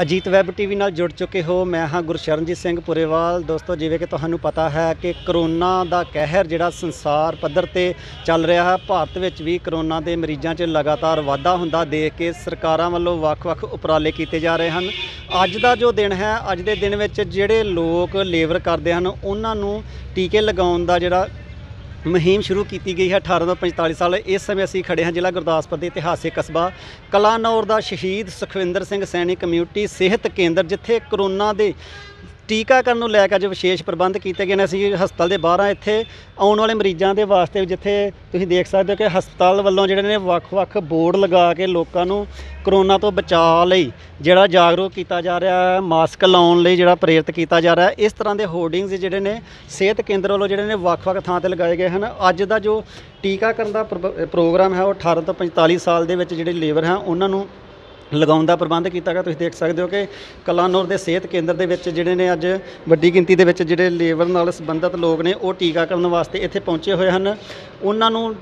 Ajit web TV ਨਾਲ ਜੁੜ ਚੁੱਕੇ ਹੋ। ਮੈਂ ਹਾਂ ਗੁਰਸ਼ਰਨਜੀਤ ਸਿੰਘ ਪੁਰੇਵਾਲ। ਦੋਸਤੋ, ਜਿਵੇਂ ਕਿ ਤੁਹਾਨੂੰ ਪਤਾ ਹੈ ਕਿ ਕਰੋਨਾ ਦਾ ਕਹਿਰ ਜਿਹੜਾ ਸੰਸਾਰ ਪੱਧਰ ਤੇ ਚੱਲ ਰਿਹਾ ਹੈ, ਭਾਰਤ ਵਿੱਚ ਵੀ ਕਰੋਨਾ ਦੇ ਮਰੀਜ਼ਾਂ 'ਚ ਲਗਾਤਾਰ ਵਾਧਾ ਹੁੰਦਾ ਦੇਖ ਕੇ ਸਰਕਾਰਾਂ ਵੱਲੋਂ ਵੱਖ-ਵੱਖ ਉਪਰਾਲੇ ਕੀਤੇ ਜਾ ਰਹੇ ਹਨ। ਅੱਜ ਦਾ ਜੋ ਦਿਨ ਹੈ, ਅੱਜ ਦੇ ਦਿਨ ਵਿੱਚ ਜਿਹੜੇ ਲੋਕ ਲੇਬਰ ਕਰਦੇ ਹਨ, ਉਹਨਾਂ ਨੂੰ ਟੀਕੇ ਲਗਾਉਣ ਦਾ ਜਿਹੜਾ ਮੁਹਿੰਮ ਸ਼ੁਰੂ ਕੀਤੀ ਗਈ ਹੈ 18 ਤੋਂ 45 ਸਾਲ। ਇਸ ਸਮੇਂ ਅਸੀਂ ਖੜੇ ਹਾਂ ਜ਼ਿਲ੍ਹਾ ਗੁਰਦਾਸਪੁਰ ਦੇ ਇਤਿਹਾਸਿਕ ਕਸਬਾ ਕਲਾਨੌਰ ਦਾ ਸ਼ਹੀਦ ਸੁਖਵਿੰਦਰ ਸਿੰਘ ਸੈਣੀ ਕਮਿਊਨਿਟੀ ਸਿਹਤ ਕੇਂਦਰ, ਜਿੱਥੇ ਕਰੋਨਾ ਦੇ ਟੀਕਾਕਰਨ ਨੂੰ ਲੈ ਕੇ ਅੱਜ ਵਿਸ਼ੇਸ਼ ਪ੍ਰਬੰਧ ਕੀਤੇ ਗਏ ਨੇ। ਅਸੀਂ ਹਸਪਤਾਲ ਦੇ ਬਾਹਰ ਆ, ਇੱਥੇ ਆਉਣ ਵਾਲੇ ਮਰੀਜ਼ਾਂ ਦੇ ਵਾਸਤੇ ਜਿੱਥੇ ਤੁਸੀਂ ਦੇਖ ਸਕਦੇ ਹੋ ਕਿ ਹਸਪਤਾਲ ਵੱਲੋਂ ਜਿਹੜੇ ਨੇ ਵੱਖ-ਵੱਖ ਬੋਰਡ ਲਗਾ ਕੇ ਲੋਕਾਂ ਨੂੰ ਕਰੋਨਾ ਤੋਂ ਬਚਾਅ ਲਈ ਜਿਹੜਾ ਜਾਗਰੂਕ ਕੀਤਾ ਜਾ ਰਿਹਾ ਹੈ, ਮਾਸਕ ਲਾਉਣ ਲਈ ਜਿਹੜਾ ਪ੍ਰੇਰਿਤ ਕੀਤਾ ਜਾ ਰਿਹਾ ਹੈ, ਇਸ ਤਰ੍ਹਾਂ ਦੇ ਹੋਰਡਿੰਗਸ ਜਿਹੜੇ ਨੇ ਸਿਹਤ ਕੇਂਦਰ ਵੱਲੋਂ ਜਿਹੜੇ ਨੇ ਵੱਖ-ਵੱਖ ਥਾਂ ਤੇ ਲਗਾਏ ਗਏ ਹਨ। ਅੱਜ ਦਾ ਜੋ ਟੀਕਾਕਰਨ ਦਾ ਪ੍ਰਬ- ਪ੍ਰੋਗਰਾਮ ਹੈ, ਉਹ 18 ਤੋਂ 45 ਸਾਲ ਦੇ ਵਿੱਚ ਜਿਹੜੇ ਲੇਬਰ ਹੈ, ਉਹਨਾਂ ਨੂੰ ਲਗਾਉਣ ਦਾ ਪ੍ਰਬੰਧ ਕੀਤਾ ਗਿਆ। ਤੁਸੀਂ ਦੇਖ ਸਕਦੇ ਹੋ ਕਿ ਕਲਾਨੌਰ ਦੇ ਸਿਹਤ ਕੇਂਦਰ ਦੇ ਵਿੱਚ ਜਿਹੜੇ ਨੇ ਅੱਜ ਵੱਡੀ ਗਿਣਤੀ ਦੇ ਵਿੱਚ ਜਿਹੜੇ ਲੇਬਰ ਨਾਲ ਸੰਬੰਧਿਤ ਲੋਕ ਨੇ, ਉਹ ਟੀਕਾਕਰਨ ਵਾਸਤੇ ਇੱਥੇ ਪਹੁੰਚੇ ਹੋਏ ਹਨ। ਉਹਨਾਂ ਨੂੰ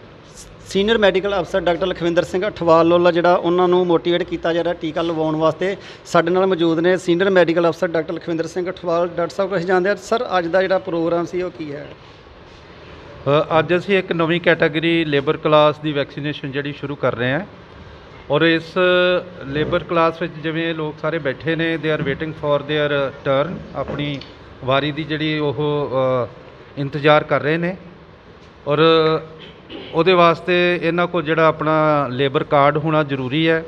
ਸੀਨੀਅਰ ਮੈਡੀਕਲ ਅਫਸਰ ਡਾਕਟਰ ਲਖਵਿੰਦਰ ਸਿੰਘ ਅਠਵਾਲ ਵੱਲੋਂ ਜਿਹੜਾ ਉਹਨਾਂ ਨੂੰ ਮੋਟੀਵੇਟ ਕੀਤਾ ਜਾ ਰਿਹਾ ਟੀਕਾ ਲਵਾਉਣ ਵਾਸਤੇ ਸਾਡੇ ਨਾਲ ਮੌਜੂਦ ਨੇ ਸੀਨੀਅਰ ਮੈਡੀਕਲ ਅਫਸਰ ਡਾਕਟਰ ਲਖਵਿੰਦਰ ਸਿੰਘ ਅਠਵਾਲ। ਡਾਕਟਰ ਸਾਹਿਬ, ਤੁਸੀਂ ਜਾਂਦੇ ਆ ਸਰ, ਅੱਜ ਦਾ ਜਿਹੜਾ ਪ੍ਰੋਗਰਾਮ ਸੀ, ਉਹ ਕੀ ਹੈ? ਅੱਜ ਅਸੀਂ ਇੱਕ ਨਵੀਂ ਕੈਟਾਗਰੀ ਲੇਬਰ ਕਲਾਸ ਦੀ ਵੈਕਸੀਨੇਸ਼ਨ ਜਿਹੜੀ ਸ਼ੁਰੂ ਕਰ ਰਹੇ ਹਾਂ। ਔਰ ਇਸ ਲੇਬਰ ਕਲਾਸ ਵਿੱਚ ਜਿਵੇਂ ਲੋਕ ਸਾਰੇ ਬੈਠੇ ਨੇ they are waiting for their turn ਆਪਣੀ ਵਾਰੀ ਦੀ ਜਿਹੜੀ ਉਹ ਇੰਤਜ਼ਾਰ ਕਰ ਰਹੇ ਨੇ। ਔਰ ਉਹਦੇ ਵਾਸਤੇ ਇਹਨਾਂ ਕੋਲ ਜਿਹੜਾ ਆਪਣਾ ਲੇਬਰ ਕਾਰਡ ਹੋਣਾ ਜ਼ਰੂਰੀ ਹੈ।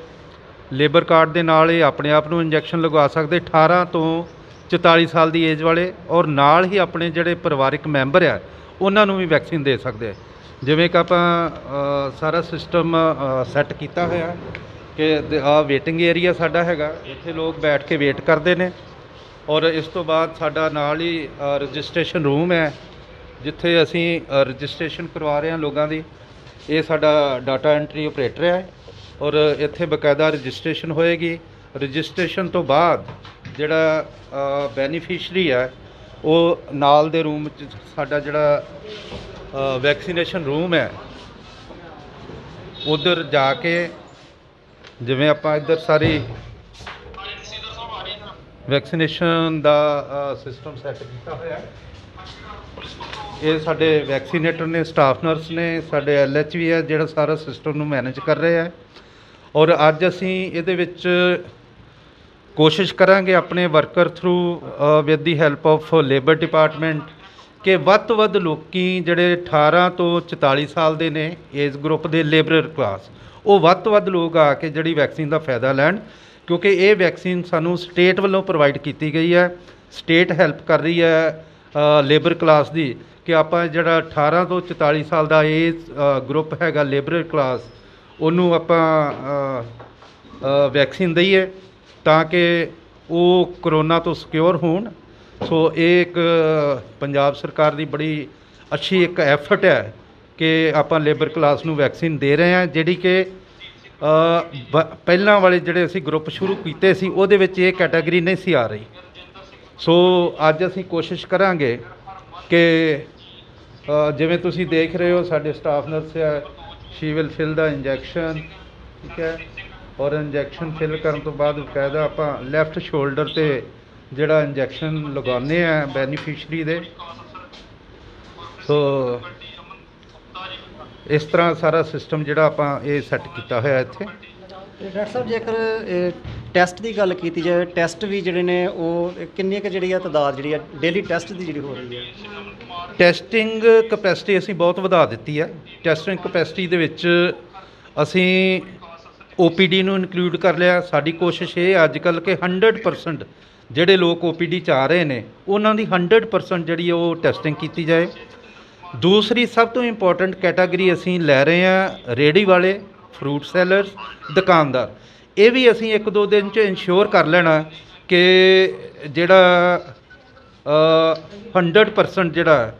ਲੇਬਰ ਕਾਰਡ ਦੇ ਨਾਲ ਇਹ ਆਪਣੇ ਆਪ ਨੂੰ ਇੰਜੈਕਸ਼ਨ ਲਗਵਾ ਸਕਦੇ 18 ਤੋਂ 44 ਸਾਲ ਦੀ ਏਜ ਵਾਲੇ, ਔਰ ਨਾਲ ਹੀ ਆਪਣੇ ਜਿਹੜੇ ਪਰਿਵਾਰਿਕ ਮੈਂਬਰ ਆ, ਉਹਨਾਂ ਨੂੰ ਵੀ ਵੈਕਸੀਨ ਦੇ ਸਕਦੇ ਆ। ਜਿਵੇਂ ਕਿ ਆਪਾਂ ਸਾਰਾ ਸਿਸਟਮ ਸੈੱਟ ਕੀਤਾ ਹੋਇਆ ਕਿ ਆ ਵੇਟਿੰਗ ਏਰੀਆ ਸਾਡਾ ਹੈਗਾ। ਇੱਥੇ ਲੋਕ ਬੈਠ ਕੇ ਵੇਟ ਕਰਦੇ ਨੇ। ਔਰ ਇਸ ਤੋਂ ਬਾਅਦ ਸਾਡਾ ਨਾਲ ਹੀ ਰਜਿਸਟ੍ਰੇਸ਼ਨ ਰੂਮ ਹੈ, ਜਿੱਥੇ ਅਸੀਂ ਰਜਿਸਟ੍ਰੇਸ਼ਨ ਕਰਵਾ ਰਹੇ ਹਾਂ ਲੋਕਾਂ ਦੀ। ਇਹ ਸਾਡਾ ਡਾਟਾ ਐਂਟਰੀ ਆਪਰੇਟਰ ਹੈ। ਔਰ ਇੱਥੇ ਬਕਾਇਦਾ ਰਜਿਸਟ੍ਰੇਸ਼ਨ ਹੋਏਗੀ। ਰਜਿਸਟ੍ਰੇਸ਼ਨ ਤੋਂ ਬਾਅਦ ਜਿਹੜਾ ਬੈਨੀਫੀਸ਼ਰੀ ਹੈ, ਉਹ ਨਾਲ ਦੇ ਰੂਮ 'ਚ ਸਾਡਾ ਜਿਹੜਾ ਵੈਕਸੀਨੇਸ਼ਨ ਰੂਮ ਹੈ। ਉਧਰ ਜਾ ਕੇ ਜਿਵੇਂ ਆਪਾਂ ਇੱਧਰ ਸਾਰੀ ਵੈਕਸੀਨੇਸ਼ਨ ਦਾ ਸਿਸਟਮ ਸੈੱਟ ਕੀਤਾ ਹੋਇਆ ਹੈ। ਇਹ ਸਾਡੇ ਵੈਕਸੀਨੇਟਰ ਨੇ ਸਟਾਫ ਨਰਸ ਨੇ, ਸਾਡੇ ਐਲਐਚਵੀ ਹੈ, ਜਿਹੜਾ ਸਾਰਾ ਸਿਸਟਮ ਨੂੰ ਮੈਨੇਜ ਕਰ ਰਿਹਾ ਹੈ। ਔਰ ਅੱਜ ਅਸੀਂ ਇਹਦੇ ਵਿੱਚ ਕੋਸ਼ਿਸ਼ ਕਰਾਂਗੇ ਆਪਣੇ worker through with the help of labour department ਕਿ ਵੱਧ ਤੋਂ ਵੱਧ ਲੋਕੀ ਜਿਹੜੇ 18 ਤੋਂ 44 ਸਾਲ ਦੇ ਨੇ, ਏਜ ਗਰੁੱਪ ਦੇ ਲੇਬਰਰ ਕਲਾਸ, ਉਹ ਵੱਧ ਤੋਂ ਵੱਧ ਲੋਕ ਆ ਕੇ ਜਿਹੜੀ ਵੈਕਸੀਨ ਦਾ ਫਾਇਦਾ ਲੈਣ, ਕਿਉਂਕਿ ਇਹ ਵੈਕਸੀਨ ਸਾਨੂੰ ਸਟੇਟ ਵੱਲੋਂ ਪ੍ਰੋਵਾਈਡ ਕੀਤੀ ਗਈ ਹੈ, ਸਟੇਟ ਹੈਲਪ ਕਰ ਰਹੀ ਹੈ ਲੇਬਰ ਕਲਾਸ ਦੀ, ਕਿ ਆਪਾਂ ਜਿਹੜਾ 18 ਤੋਂ 44 ਸਾਲ ਦਾ ਏਜ ਗਰੁੱਪ ਹੈਗਾ ਲੇਬਰ ਕਲਾਸ, ਉਹਨੂੰ ਆਪਾਂ ਵੈਕਸੀਨ ਦਈਏ, ਤਾਂ ਕਿ ਉਹ ਕਰੋਨਾ ਤੋਂ ਸਿਕਿਉਰ ਹੋਣ ਸੋ ਇਹ ਇੱਕ ਪੰਜਾਬ ਸਰਕਾਰ ਦੀ ਬੜੀ ਅੱਛੀ ਇੱਕ ਐਫਰਟ ਹੈ ਕਿ ਆਪਾਂ ਲੇਬਰ ਕਲਾਸ ਨੂੰ ਵੈਕਸੀਨ ਦੇ ਰਹੇ ਹਾਂ, ਜਿਹੜੀ ਕਿ ਬ- ਪਹਿਲਾਂ ਵਾਲੇ ਜਿਹੜੇ ਅਸੀਂ ਗਰੁੱਪ ਸ਼ੁਰੂ ਕੀਤੇ ਸੀ, ਉਹਦੇ ਵਿੱਚ ਇਹ ਕੈਟਾਗਰੀ ਨਹੀਂ ਸੀ ਆ ਰਹੀ। ਸੋ ਅੱਜ ਅਸੀਂ ਕੋਸ਼ਿਸ਼ ਕਰਾਂਗੇ ਕਿ ਜਿਵੇਂ ਤੁਸੀਂ ਦੇਖ ਰਹੇ ਹੋ, ਸਾਡੇ ਸਟਾਫ ਨਰਸ ਹੈ she will fill the injection ਠੀਕ ਹੈ, ਔਰ ਇੰਜੈਕਸ਼ਨ ਫਿਲ ਕਰਨ ਤੋਂ ਬਾਅਦ ਬਕਾਇਦਾ ਆਪਾਂ ਲੈਫਟ ਸ਼ੋਲਡਰ ਤੇ ਜਿਹੜਾ ਇੰਜੈਕਸ਼ਨ ਲਗਾਉਂਦੇ ਆ ਬੈਨੀਫੀਸ਼ਰੀ ਦੇ। ਸੋ ਇਸ ਤਰ੍ਹਾਂ ਸਾਰਾ ਸਿਸਟਮ ਜਿਹੜਾ ਆਪਾਂ ਇਹ ਸੈੱਟ ਕੀਤਾ ਹੋਇਆ ਇੱਥੇ। ਡਾਕਟਰ ਸਾਹਿਬ ਜੇਕਰ ਟੈਸਟ ਦੀ ਗੱਲ ਕੀਤੀ ਜਾਵੇ ਟੈਸਟ ਵੀ ਜਿਹੜੇ ਨੇ ਉਹ ਕਿੰਨੀ ਕੁ ਜਿਹੜੀ ਆ ਤਾਦਾਦ ਜਿਹੜੀ ਆ ਡੇਲੀ ਟੈਸਟ ਦੀ ਜਿਹੜੀ ਹੋ ਰਹੀ ਹੈ? ਟੈਸਟਿੰਗ ਕਪੈਸਿਟੀ ਅਸੀਂ ਬਹੁਤ ਵਧਾ ਦਿੱਤੀ ਹੈ ਟੈਸਟਿੰਗ ਕਪੈਸਿਟੀ ਦੇ ਵਿੱਚ ਅਸੀਂ OPD ਨੂੰ ਇਨਕਲੂਡ ਕਰ ਲਿਆ। ਸਾਡੀ ਕੋਸ਼ਿਸ਼ ਇਹ ਅੱਜ ਕੱਲ੍ਹ ਕਿ 100% ਜਿਹੜੇ ਲੋਕ OPD ਚ ਆ ਰਹੇ ਨੇ ਉਹਨਾਂ ਦੀ 100% ਜਿਹੜੀ ਉਹ ਟੈਸਟਿੰਗ ਕੀਤੀ ਜਾਏ। ਦੂਸਰੀ ਸਭ ਤੋਂ ਇੰਪੋਰਟੈਂਟ ਕੈਟਾਗਰੀ ਅਸੀਂ ਲੈ ਰਹੇ ਹਾਂ ਰੇੜੀ ਵਾਲੇ ਫਰੂਟ ਸੈਲਰਸ ਦੁਕਾਨਦਾਰ। ਇਹ ਵੀ ਅਸੀਂ ਇੱਕ ਦੋ ਦਿਨ ਚ ਇਨਸ਼ੋਰ ਕਰ ਲੈਣਾ ਕਿ ਜਿਹੜਾ ਅ, 100% ਜਿਹੜਾ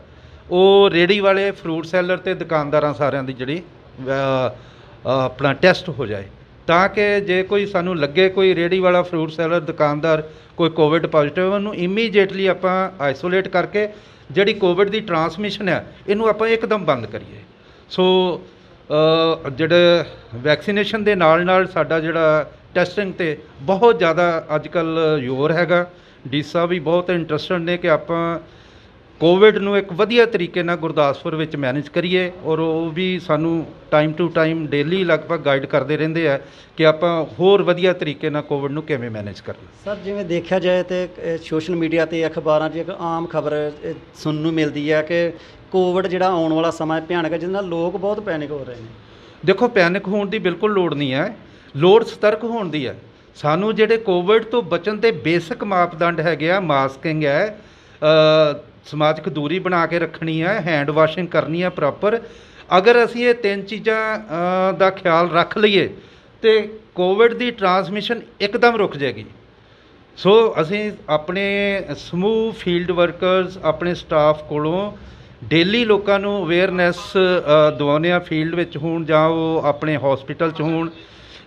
ਉਹ ਰੇੜੀ ਵਾਲੇ ਫਰੂਟ ਸੈਲਰ ਤੇ ਦੁਕਾਨਦਾਰਾਂ ਸਾਰਿਆਂ ਦੀ ਜਿਹੜੀ ਆਪਣਾ ਟੈਸਟ ਹੋ ਜਾਏ। ਤਾਂ ਕਿ ਜੇ ਕੋਈ ਸਾਨੂੰ ਲੱਗੇ ਕੋਈ ਰੇੜੀ ਵਾਲਾ ਫਰੂਟ ਸੈਲਰ ਦੁਕਾਨਦਾਰ ਕੋਈ ਕੋਵਿਡ ਪੋਜ਼ਿਟਿਵ ਉਹਨੂੰ ਇਮੀਡੀਏਟਲੀ ਆਪਾਂ ਆਈਸੋਲੇਟ ਕਰਕੇ ਜਿਹੜੀ ਕੋਵਿਡ ਦੀ ਟਰਾਂਸਮਿਸ਼ਨ ਹੈ ਇਹਨੂੰ ਆਪਾਂ ਇੱਕਦਮ ਬੰਦ ਕਰੀਏ। ਸੋ ਅ, ਜਿਹੜੇ ਵੈਕਸੀਨੇਸ਼ਨ ਦੇ ਨਾਲ ਨਾਲ ਸਾਡਾ ਜਿਹੜਾ ਟੈਸਟਿੰਗ ਤੇ ਬਹੁਤ ਜ਼ਿਆਦਾ ਅੱਜ ਕੱਲ ਜ਼ੋਰ ਹੈਗਾ। ਡੀਸਾ ਵੀ ਬਹੁਤ ਇੰਟਰਸਟਡ ਨੇ ਕਿ ਆਪਾਂ ਕੋਵਿਡ ਨੂੰ ਇੱਕ ਵਧੀਆ ਤਰੀਕੇ ਨਾਲ ਗੁਰਦਾਸਪੁਰ ਵਿੱਚ ਮੈਨੇਜ ਕਰੀਏ ਔਰ ਉਹ ਵੀ ਸਾਨੂੰ ਟਾਈਮ ਟੂ ਟਾਈਮ ਡੇਲੀ ਲਗਭਗ ਗਾਈਡ ਕਰਦੇ ਰਹਿੰਦੇ ਆ ਕਿ ਆਪਾਂ ਹੋਰ ਵਧੀਆ ਤਰੀਕੇ ਨਾਲ ਕੋਵਿਡ ਨੂੰ ਕਿਵੇਂ ਮੈਨੇਜ ਕਰਨਾ ਸਰ ਜਿਵੇਂ ਦੇਖਿਆ ਜਾਏ ਤੇ ਸੋਸ਼ਲ ਮੀਡੀਆ ਤੇ ਅਖਬਾਰਾਂ 'ਚ ਇੱਕ ਆਮ ਖਬਰ ਸੁਣਨ ਨੂੰ ਮਿਲਦੀ ਹੈ ਕਿ ਕੋਵਿਡ ਜਿਹੜਾ ਆਉਣ ਵਾਲਾ ਸਮਾਂ ਹੈ ਭਿਆਨਕ ਹੈ ਜਿਹਦੇ ਨਾਲ ਲੋਕ ਬਹੁਤ ਪੈਨਿਕ ਹੋ ਰਹੇ ਨੇ। ਦੇਖੋ ਪੈਨਿਕ ਹੋਣ ਦੀ ਬਿਲਕੁਲ ਲੋੜ ਨਹੀਂ ਹੈ। ਲੋੜ ਸਤਰਕ ਹੋਣ ਦੀ ਹੈ। ਸਾਨੂੰ ਜਿਹੜੇ ਕੋਵਿਡ ਤੋਂ ਬਚਣ ਦੇ ਬੇਸਿਕ ਮਾਪਦੰਡ ਹੈਗੇ ਆ ਮਾਸਕਿੰਗ ਹੈ ਸਮਾਜਿਕ ਦੂਰੀ ਬਣਾ ਕੇ ਰੱਖਣੀ ਹੈ ਹੈਂਡ ਵਾਸ਼ਿੰਗ ਕਰਨੀ ਹੈ ਪ੍ਰੋਪਰ ਅਗਰ ਅਸੀਂ ਇਹ ਤਿੰਨ ਚੀਜ਼ਾਂ ਦਾ ਖਿਆਲ ਰੱਖ ਲਈਏ, ਤੇ ਕੋਵਿਡ ਦੀ ਟਰਾਂਸਮਿਸ਼ਨ ਇੱਕਦਮ ਰੁਕ ਜਾਏਗੀ। ਸੋ ਅਸੀਂ ਆਪਣੇ ਸਮੂਹ ਫੀਲਡ ਵਰਕਰਸ ਆਪਣੇ ਸਟਾਫ ਕੋਲੋਂ ਡੇਲੀ ਲੋਕਾਂ ਨੂੰ ਅਵੇਅਰਨੈਸ ਦਿਵਾਉਂਦੇ ਆ ਫੀਲਡ ਵਿੱਚ ਹੋਣ ਜਾਂ ਉਹ ਆਪਣੇ ਹਸਪੀਟਲ 'ਚ ਹੋਣ।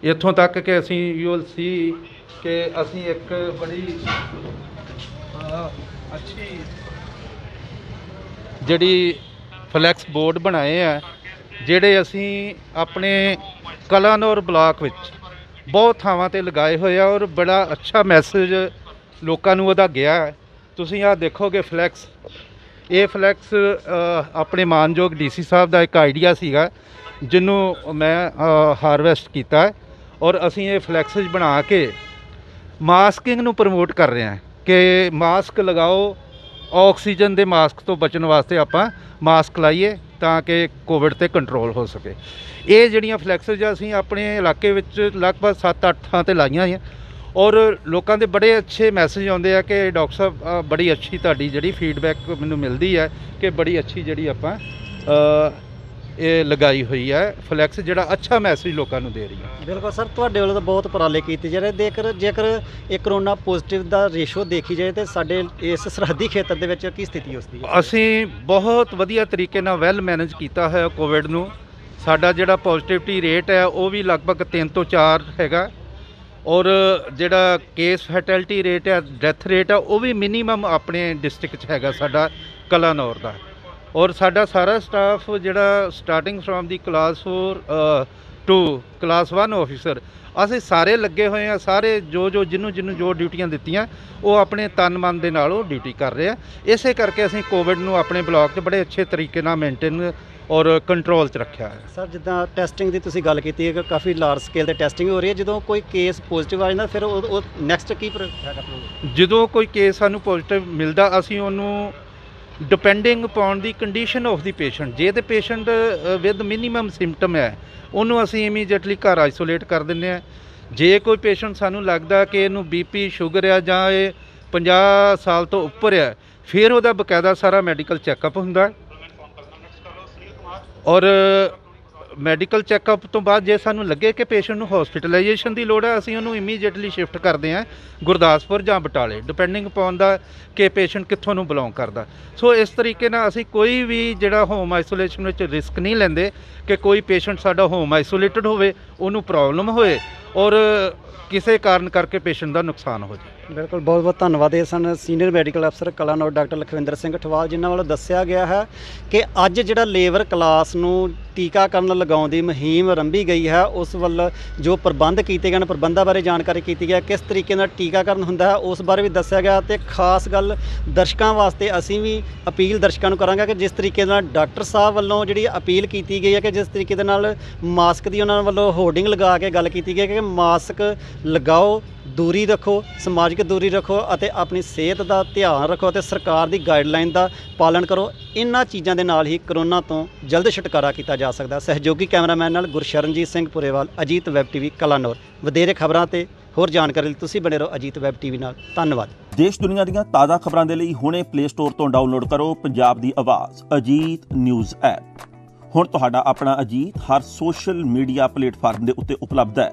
ਇੱਥੋਂ ਤੱਕ ਕਿ ਅਸੀਂ ਯੂ ਵਿਲ ਸੀ ਕਿ ਅਸੀਂ ਇੱਕ ਬੜੀ ਅੱਛੀ ਜਿਹੜੀ ਫਲੈਕਸ ਬੋਰਡ ਬਣਾਏ ਆ, ਜਿਹੜੇ ਅਸੀਂ ਆਪਣੇ ਕਲਾਨੌਰ ਬਲਾਕ ਵਿੱਚ ਬਹੁਤ ਥਾਵਾਂ ਤੇ ਲਗਾਏ ਹੋਏ ਆ ਔਰ ਬੜਾ ਅੱਛਾ ਮੈਸੇਜ ਲੋਕਾਂ ਨੂੰ ਉਹਦਾ ਗਿਆ ਹੈ। ਤੁਸੀਂ ਆਹ ਦੇਖੋਗੇ ਫਲੈਕਸ। ਇਹ ਫਲੈਕਸ ਆਪਣੇ ਮਾਨਯੋਗ ਡੀਸੀ ਸਾਹਿਬ ਦਾ ਇੱਕ ਆਈਡੀਆ ਸੀਗਾ, ਜਿਹਨੂੰ ਮੈਂ ਹਾਰਵੈਸਟ ਕੀਤਾ ਔਰ ਅਸੀਂ ਇਹ ਫਲੈਕਸਸ ਬਣਾ ਕੇ ਮਾਸਕਿੰਗ ਨੂੰ ਪ੍ਰਮੋਟ ਕਰ ਰਹੇ ਹਾਂ ਕਿ ਮਾਸਕ ਲਗਾਓ ਆਕਸੀਜਨ ਦੇ ਮਾਸਕ ਤੋਂ ਬਚਣ ਵਾਸਤੇ ਆਪਾਂ ਮਾਸਕ ਲਾਈਏ ਤਾਂ ਕਿ ਕੋਵਿਡ ਤੇ ਕੰਟਰੋਲ ਹੋ ਸਕੇ। ਇਹ ਜਿਹੜੀਆਂ ਫਲੈਕਸਸ ਅਸੀਂ ਆਪਣੇ ਇਲਾਕੇ ਵਿੱਚ ਲਗਭਗ 7-8 ਥਾਂ ਤੇ ਲਾਈਆਂ ਹੋਈਆਂ। ਔਰ ਲੋਕਾਂ ਦੇ ਬੜੇ ਅੱਛੇ ਮੈਸੇਜ ਆਉਂਦੇ ਆ ਕਿ ਡਾਕਟਰ ਸਾਹਿਬ ਬੜੀ ਅੱਛੀ ਤੁਹਾਡੀ ਜਿਹੜੀ ਫੀਡਬੈਕ ਮੈਨੂੰ ਮਿਲਦੀ ਹੈ ਕਿ ਬੜੀ ਅੱਛੀ ਜਿਹੜੀ ਆਪਾਂ ਇਹ ਲਗਾਈ ਹੋਈ ਹੈ ਫਲੈਕਸ ਜਿਹੜਾ ਅੱਛਾ ਮੈਸੇਜ ਲੋਕਾਂ ਨੂੰ ਦੇ ਰਹੀ ਹੈ। ਬਿਲਕੁਲ ਸਰ ਤੁਹਾਡੇ ਵੱਲੋਂ ਤਾਂ ਬਹੁਤ ਉਪਰਾਲੇ ਕੀਤੇ ਜਾ ਰਹੇ ਜੇਕਰ ਜੇਕਰ ਇਹ ਕਰੋਨਾ ਪੋਜ਼ਿਟਿਵ ਦਾ ਰੇਸ਼ੋ ਦੇਖੀ ਜਾਏ ਤੇ ਸਾਡੇ ਇਸ ਸਰਹੱਦੀ ਖੇਤਰ ਦੇ ਵਿੱਚ ਕੀ ਸਥਿਤੀ ਉਸਦੀ ਹੈ ਅਸੀਂ ਬਹੁਤ ਵਧੀਆ ਤਰੀਕੇ ਨਾਲ ਵੈਲ ਮੈਨੇਜ ਕੀਤਾ ਹੋਇਆ ਕੋਵਿਡ ਨੂੰ। ਸਾਡਾ ਜਿਹੜਾ ਪੋਜ਼ਿਟਿਵਿਟੀ ਰੇਟ ਹੈ ਉਹ ਵੀ ਲਗਭਗ 3 ਤੋਂ 4 ਹੈਗਾ। ਔਰ ਜਿਹੜਾ ਕੇਸ ਫੈਟੈਲਿਟੀ ਰੇਟ ਹੈ ਡੈਥ ਰੇਟ ਹੈ ਉਹ ਵੀ ਮਿਨੀਮਮ ਆਪਣੇ ਡਿਸਟ੍ਰਿਕਟ 'ਚ ਹੈਗਾ ਸਾਡਾ ਕਲਾਨੌਰ ਦਾ। ਔਰ ਸਾਡਾ ਸਾਰਾ ਸਟਾਫ ਜਿਹੜਾ starting from the class 4 to class 1 officer ਅਸੀਂ ਸਾਰੇ ਲੱਗੇ ਹੋਏ ਆ ਸਾਰੇ ਜੋ ਜੋ ਜਿਹਨੂੰ ਜਿਹਨੂੰ ਜੋ ਡਿਊਟੀਆਂ ਦਿੱਤੀਆਂ ਉਹ ਆਪਣੇ ਤਨ ਮਨ ਦੇ ਨਾਲ ਉਹ ਡਿਊਟੀ ਕਰ ਰਹੇ ਆ ਇਸੇ ਕਰਕੇ ਅਸੀਂ ਕੋਵਿਡ ਨੂੰ ਆਪਣੇ ਬਲਾਕ 'ਚ ਬੜੇ ਅੱਛੇ ਤਰੀਕੇ ਨਾਲ ਮੇਨਟੇਨ ਔਰ ਕੰਟਰੋਲ 'ਚ ਰੱਖਿਆ ਹੈ ਸਰ ਜਿੱਦਾਂ ਟੈਸਟਿੰਗ ਦੀ ਤੁਸੀਂ ਗੱਲ ਕੀਤੀ ਹੈ ਕਿ ਕਾਫੀ ਲਾਰਜ ਸਕੇਲ ਤੇ ਟੈਸਟਿੰਗ ਹੋ ਰਹੀ ਹੈ ਜਦੋਂ ਕੋਈ ਕੇਸ ਪੋਜ਼ਿਟਿਵ ਆ ਜਾਂਦਾ ਫਿਰ ਉਹ ਨੈਕਸਟ ਕੀ ਪ੍ਰ- ਹੈਗਾ plan? ਜਦੋਂ ਕੋਈ ਕੇਸ ਸਾਨੂੰ ਪੋਜ਼ਿਟਿਵ ਮਿਲਦਾ ਅਸੀਂ ਉਹਨੂੰ depending upon the condition of the patient ਜੇ ਤੇ ਪੇਸ਼ੈਂਟ ਵਿਦ ਮਿਨੀਮਮ ਸਿੰਪਟਮ ਹੈ, ਉਹਨੂੰ ਅਸੀਂ ਇਮੀਡੀਏਟਲੀ ਘਰ ਆਈਸੋਲੇਟ ਕਰ ਦਿੰਦੇ ਆ ਜੇ ਕੋਈ ਪੇਸ਼ੈਂਟ ਸਾਨੂੰ ਲੱਗਦਾ ਕਿ ਇਹਨੂੰ ਬੀਪੀ ਸ਼ੂਗਰ ਆ ਜਾਂ ਇਹ 50 ਸਾਲ ਤੋਂ ਉੱਪਰ ਹੈ, ਫਿਰ ਉਹਦਾ ਬਕਾਇਦਾ ਸਾਰਾ ਮੈਡੀਕਲ ਚੈੱਕਅਪ ਹੁੰਦਾ ਔਰ ਮੈਡੀਕਲ ਚੈੱਕਅਪ ਤੋਂ ਬਾਅਦ ਜੇ ਸਾਨੂੰ ਲੱਗੇ ਕਿ ਪੇਸ਼ੈਂਟ ਨੂੰ ਹਸਪੀਟਲਾਈਜੇਸ਼ਨ ਦੀ ਲੋੜ ਹੈ, ਅਸੀਂ ਉਹਨੂੰ ਇਮੀਡੀਏਟਲੀ ਸ਼ਿਫਟ ਕਰਦੇ ਹਾਂ ਗੁਰਦਾਸਪੁਰ ਜਾਂ ਬਟਾਲੇ ਡਿਪੈਂਡਿੰਗ ਅਪਨ ਦਾ ਕਿ ਪੇਸ਼ੈਂਟ ਕਿੱਥੋਂ ਨੂੰ ਬਿਲੋਂਗ ਕਰਦਾ। ਸੋ ਇਸ ਤਰੀਕੇ ਨਾਲ ਅਸੀਂ ਕੋਈ ਵੀ ਜਿਹੜਾ ਹੋਮ ਆਈਸੋਲੇਸ਼ਨ ਵਿੱਚ ਰਿਸਕ ਨਹੀਂ ਲੈਂਦੇ ਕਿ ਕੋਈ ਪੇਸ਼ੈਂਟ ਸਾਡਾ ਹੋਮ ਆਈਸੋਲੇਟਡ ਹੋਵੇ, ਉਹਨੂੰ ਪ੍ਰੋਬਲਮ ਹੋਏ ਔਰ ਕਿਸੇ ਕਾਰਨ ਕਰਕੇ ਪੇਸ਼ੈਂਟ ਦਾ ਨੁਕਸਾਨ ਹੋ ਜਾਵੇ ਬਿਲਕੁਲ, ਬਹੁਤ ਬਹੁਤ ਧੰਨਵਾਦ। ਇਹ ਸਨ ਸੀਨੀਅਰ ਮੈਡੀਕਲ ਅਫਸਰ ਕਲਾਨੌਰ ਡਾਕਟਰ ਲਖਵਿੰਦਰ ਸਿੰਘ ਠਵਾਲ, ਜਿਨ੍ਹਾਂ ਵੱਲੋਂ ਦੱਸਿਆ ਗਿਆ ਹੈ ਕਿ ਅੱਜ ਜਿਹੜਾ ਲੇਬਰ ਕਲਾਸ ਨੂੰ ਟੀਕਾਕਰਨ ਲਗਾਉਣ ਦੀ ਮੁਹਿੰਮ ਆਰੰਭੀ ਗਈ ਹੈ, ਉਸ ਵੱਲ ਜੋ ਪ੍ਰਬੰਧ ਕੀਤੇ ਗਏ ਨੇ, ਪ੍ਰਬੰਧਾਂ ਬਾਰੇ ਜਾਣਕਾਰੀ ਕੀਤੀ ਗਈ ਕਿਸ ਤਰੀਕੇ ਨਾਲ ਟੀਕਾਕਰਨ ਹੁੰਦਾ ਹੈ, ਉਸ ਬਾਰੇ ਵੀ ਦੱਸਿਆ ਗਿਆ ਤੇ ਖਾਸ ਗੱਲ ਦਰਸ਼ਕਾਂ ਵਾਸਤੇ ਅਸੀਂ ਵੀ ਅਪੀਲ ਦਰਸ਼ਕਾਂ ਨੂੰ ਕਰਾਂਗੇ ਕਿ ਜਿਸ ਤਰੀਕੇ ਨਾਲ ਡਾਕਟਰ ਸਾਹਿਬ ਵੱਲੋਂ ਜਿਹੜੀ ਅਪੀਲ ਕੀਤੀ ਗਈ ਹੈ ਕਿ ਜਿਸ ਤਰੀਕੇ ਦੇ ਨਾਲ ਮਾਸਕ ਦੀ ਉਹਨਾਂ ਵੱਲੋਂ ਹੋਰਡਿੰਗ ਲਗਾ ਕੇ ਗੱਲ ਕੀਤੀ ਗਈ ਹੈ ਕਿ ਮਾਸਕ ਲਗਾਓ ਦੂਰੀ ਰੱਖੋ, ਸਮਾਜਿਕ ਦੂਰੀ ਰੱਖੋ ਅਤੇ ਆਪਣੀ ਸਿਹਤ ਦਾ ਧਿਆਨ ਰੱਖੋ ਅਤੇ ਸਰਕਾਰ ਦੀ ਗਾਈਡਲਾਈਨ ਦਾ ਪਾਲਣ ਕਰੋ। ਇਹਨਾਂ ਚੀਜ਼ਾਂ ਦੇ ਨਾਲ ਹੀ ਕਰੋਨਾ ਤੋਂ ਜਲਦ ਛੁਟਕਾਰਾ ਕੀਤਾ ਜਾ ਸਕਦਾ। ਸਹਿਯੋਗੀ ਕੈਮਰਾਮੈਨ ਨਾਲ ਗੁਰਸ਼ਰਨਜੀਤ ਸਿੰਘ ਪੁਰੇਵਾਲ, ਅਜੀਤ ਵੈਬ ਟੀਵੀ, ਕਲਾਨੌਰ। ਵਧੇਰੇ ਖਬਰਾਂ ਤੇ ਹੋਰ ਜਾਣਕਾਰੀ ਲਈ ਤੁਸੀਂ ਬਣੇ ਰਹੋ ਅਜੀਤ ਵੈਬ ਟੀਵੀ ਨਾਲ। ਧੰਨਵਾਦ। ਦੇਸ਼ ਦੁਨੀਆ ਦੀਆਂ ਤਾਜ਼ਾ ਖਬਰਾਂ ਦੇ ਲਈ ਹੁਣੇ ਪਲੇ ਸਟੋਰ ਤੋਂ ਡਾਊਨਲੋਡ ਕਰੋ ਪੰਜਾਬ ਦੀ ਆਵਾਜ਼, ਅਜੀਤ ਨਿਊਜ਼ ਐਪ। ਹੁਣ ਤੁਹਾਡਾ ਆਪਣਾ ਅਜੀਤ ਹਰ ਸੋਸ਼ਲ ਮੀਡੀਆ ਪਲੇਟਫਾਰਮ ਦੇ ਉੱਤੇ ਉਪਲਬਧ ਹੈ।